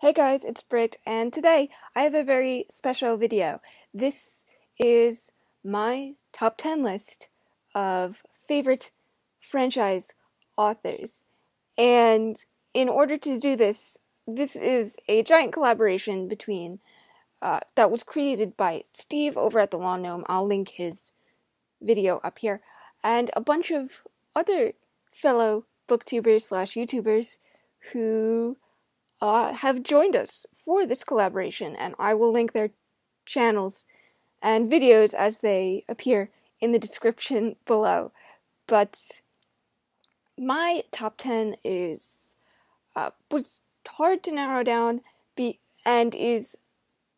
Hey guys, it's Britt, and today I have a very special video. This is my top 10 list of favorite franchise authors. And in order to do this, this is a giant collaboration between uh, that was created by Steve over at the Lawn Gnome. I'll link his video up here, and a bunch of other fellow booktubers slash YouTubers who uh, have joined us for this collaboration, and I will link their channels and videos as they appear in the description below. But my top 10 is uh, was hard to narrow down be and is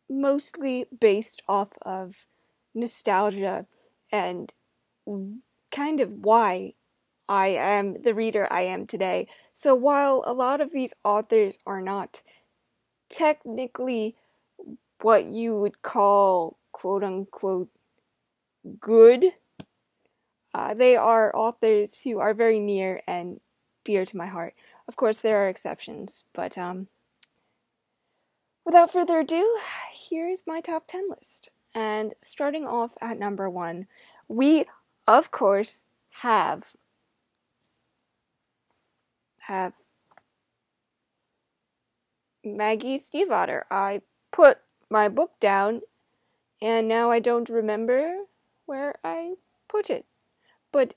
mostly based off of nostalgia and kind of why I am the reader I am today. So while a lot of these authors are not technically what you would call quote unquote good, uh, they are authors who are very near and dear to my heart. Of course, there are exceptions, but um, without further ado, here's my top 10 list. And starting off at number one, we, of course, have have Maggie Stiefvater. I put my book down and now I don't remember where I put it. But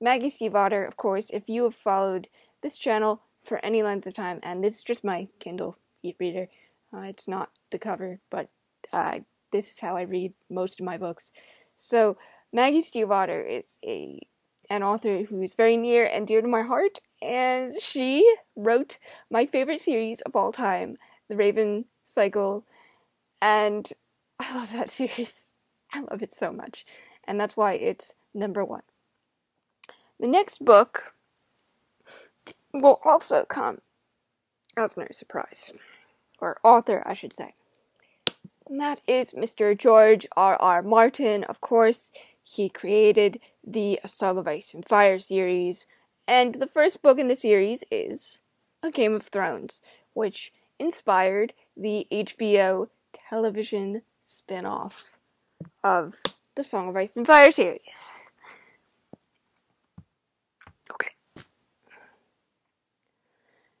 Maggie Stiefvater, of course, if you have followed this channel for any length of time, and this is just my Kindle e-reader, uh, it's not the cover, but uh, this is how I read most of my books. So Maggie Stiefvater is a an author who is very near and dear to my heart, and she wrote my favorite series of all time, The Raven Cycle, and I love that series. I love it so much, and that's why it's number one. The next book will also come as no surprise, or author, I should say. And that is Mr. George R. R. Martin, of course. He created the A Song of Ice and Fire series, and the first book in the series is A Game of Thrones, which inspired the HBO television spin off of the Song of Ice and Fire series. Okay.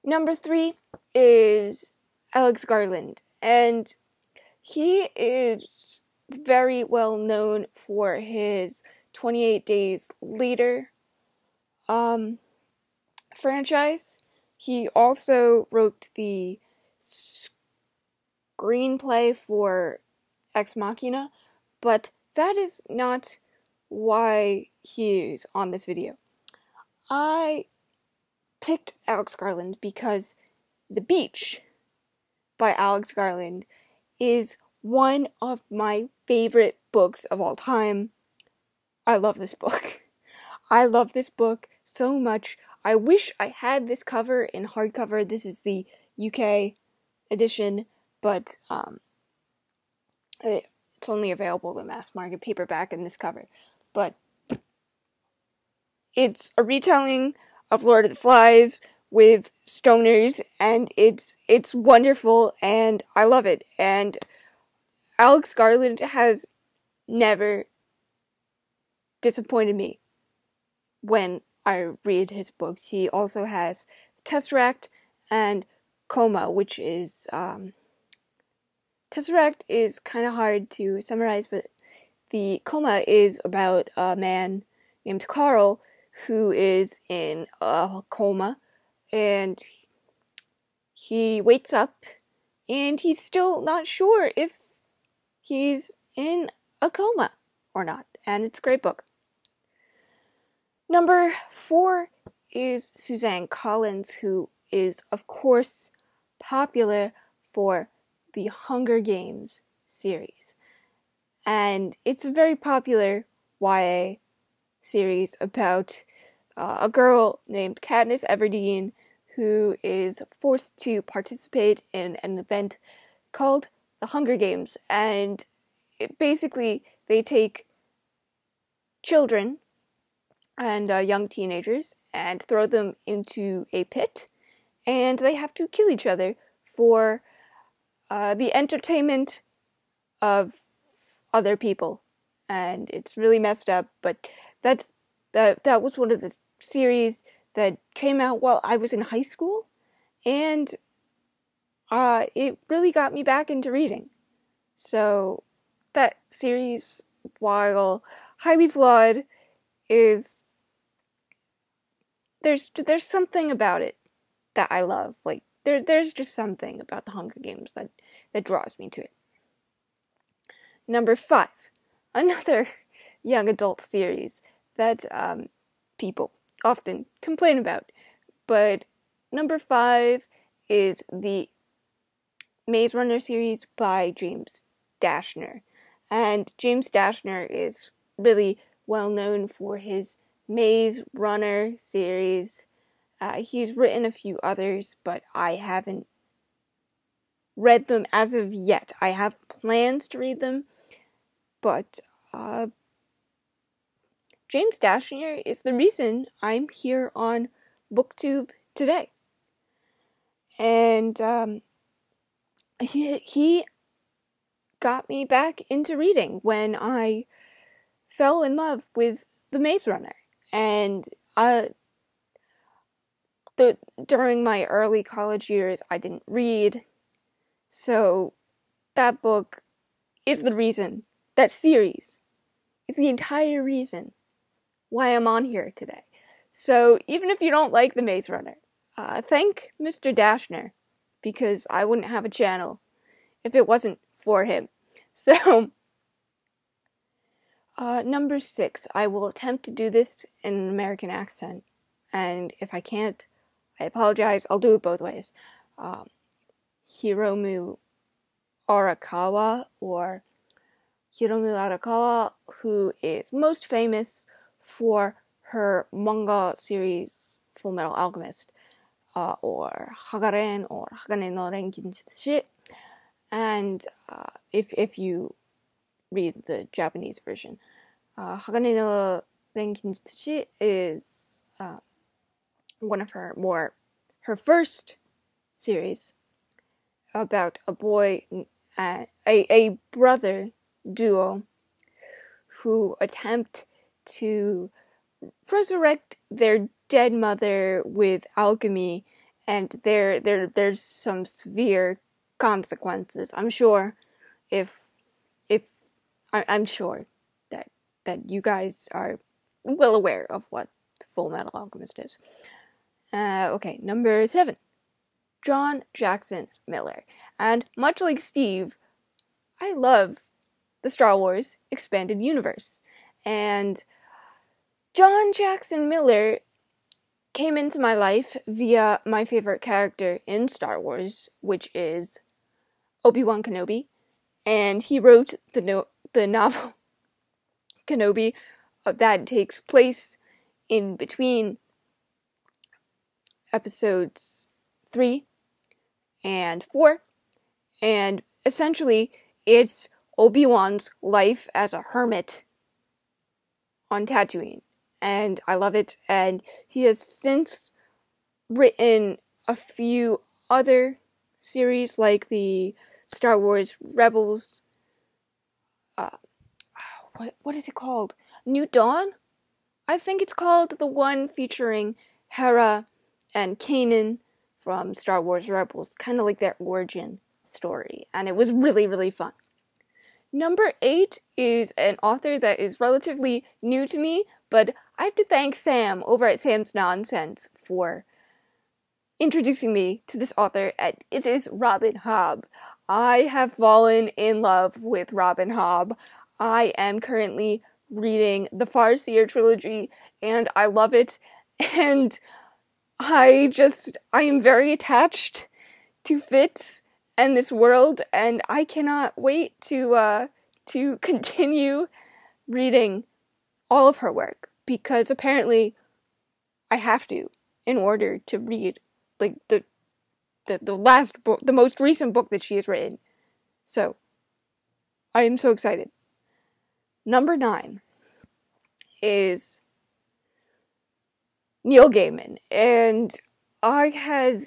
Number three is Alex Garland, and he is very well known for his 28 Days Later um, franchise. He also wrote the screenplay for Ex Machina, but that is not why he's on this video. I picked Alex Garland because The Beach by Alex Garland is one of my favorite books of all time. I love this book. I love this book so much. I wish I had this cover in hardcover. This is the UK edition, but um, it's only available in mass market paperback in this cover. But it's a retelling of Lord of the Flies with stoners and it's it's wonderful and I love it and Alex Garland has never disappointed me when I read his books. He also has Tesseract and Coma, which is um, Tesseract is kind of hard to summarize, but the Coma is about a man named Carl who is in a coma and he wakes up and he's still not sure if he's in a coma or not. And it's a great book. Number four is Suzanne Collins, who is, of course, popular for the Hunger Games series. And it's a very popular YA series about uh, a girl named Katniss Everdeen who is forced to participate in an event called the Hunger Games. And basically, they take children and uh, young teenagers and throw them into a pit, and they have to kill each other for uh, the entertainment of other people, and it's really messed up. But that's that that was one of the series that came out while I was in high school, and uh, it really got me back into reading. So that series, while highly flawed, is there's there's something about it that I love. Like there there's just something about the Hunger Games that that draws me to it. Number five, another young adult series that um, people often complain about, but number five is the Maze Runner series by James Dashner. And James Dashner is really well known for his Maze Runner series. Uh, he's written a few others, but I haven't read them as of yet. I have plans to read them, but uh, James Dashner is the reason I'm here on BookTube today. And um, he, he got me back into reading when I fell in love with The Maze Runner. And uh, the, during my early college years, I didn't read. So that book is the reason, that series is the entire reason why I'm on here today. So even if you don't like The Maze Runner, uh, thank Mr. Dashner because I wouldn't have a channel if it wasn't for him. So, uh, number six, I will attempt to do this in an American accent, and if I can't, I apologize. I'll do it both ways. Um, Hiromu Arakawa, or Hiromu Arakawa, who is most famous for her manga series Full Metal Alchemist, uh, or Hagaren, or Hagane no Renkin And uh, if if you read the Japanese version, uh, Hagane no Renkin is uh, one of her more her first series about a boy, uh, a a brother duo who attempt to resurrect their dead mother with alchemy, and there there there's some severe consequences. I'm sure if if I, I'm sure that that you guys are well aware of what Full Metal Alchemist is. Uh, okay, number seven, John Jackson Miller, and much like Steve, I love the Star Wars expanded universe, and John Jackson Miller came into my life via my favorite character in Star Wars, which is Obi-Wan Kenobi, and he wrote the no- the novel Kenobi uh, that takes place in between episodes 3 and 4 and essentially it's Obi-Wan's life as a hermit on Tatooine and I love it. And he has since written a few other series like the Star Wars Rebels. Uh, what what is it called? New Dawn. I think it's called the one featuring Hera and Kanan from Star Wars Rebels, kind of like their origin story, and it was really really fun. Number eight is an author that is relatively new to me, but I have to thank Sam over at Sam's Nonsense for introducing me to this author, and it is Robin Hobb. I have fallen in love with Robin Hobb. I am currently reading the Farseer trilogy, and I love it. And I just, I am very attached to Fitz and this world, and I cannot wait to, uh, to continue reading all of her work because apparently I have to in order to read like the the the last book, the most recent book that she has written. So I am so excited. Number 9 is Neil Gaiman and I had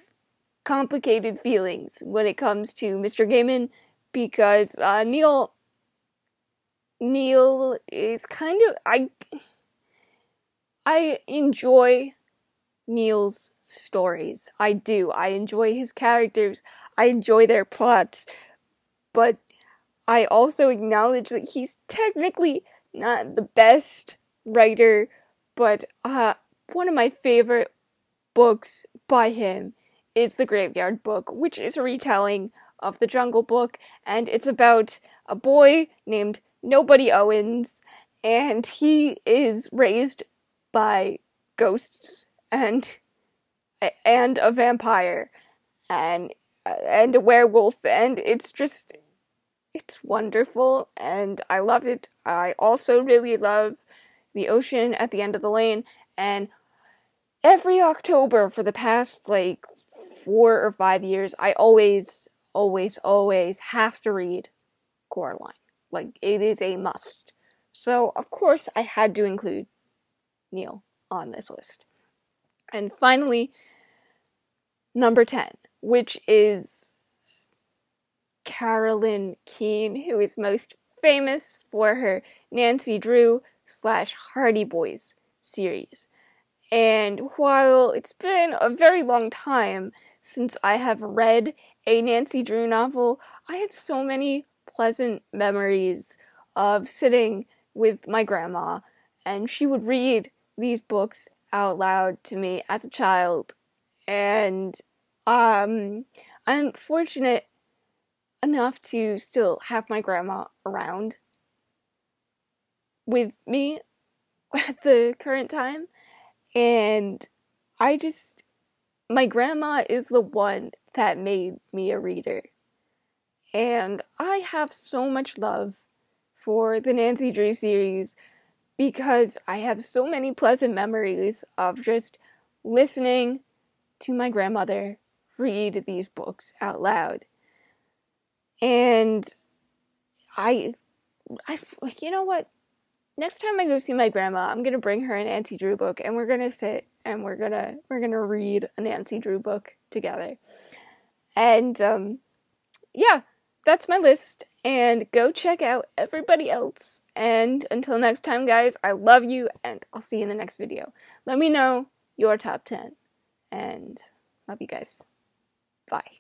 complicated feelings when it comes to Mr. Gaiman because uh, Neil Neil is kind of I I enjoy Neil's stories. I do. I enjoy his characters. I enjoy their plots. But I also acknowledge that he's technically not the best writer, but uh, one of my favorite books by him is The Graveyard Book, which is a retelling of The Jungle Book, and it's about a boy named Nobody Owens, and he is raised by ghosts and and a vampire and and a werewolf and it's just it's wonderful and I love it. I also really love the ocean at the end of the lane and every October for the past like 4 or 5 years I always always always have to read Coraline. Like it is a must. So of course I had to include Neil on this list. And finally, number 10, which is Carolyn Keene, who is most famous for her Nancy Drew slash Hardy Boys series. And while it's been a very long time since I have read a Nancy Drew novel, I had so many pleasant memories of sitting with my grandma and she would read these books out loud to me as a child, and um, I'm fortunate enough to still have my grandma around with me at the current time, and I just my grandma is the one that made me a reader. And I have so much love for the Nancy Drew series because I have so many pleasant memories of just listening to my grandmother read these books out loud. And I, I, you know what? Next time I go see my grandma, I'm gonna bring her an Nancy Drew book, and we're gonna sit and we're gonna we're gonna read a Nancy Drew book together. And um, yeah, that's my list. And go check out everybody else and until next time, guys, I love you, and I'll see you in the next video. Let me know your top 10, and love you guys. Bye.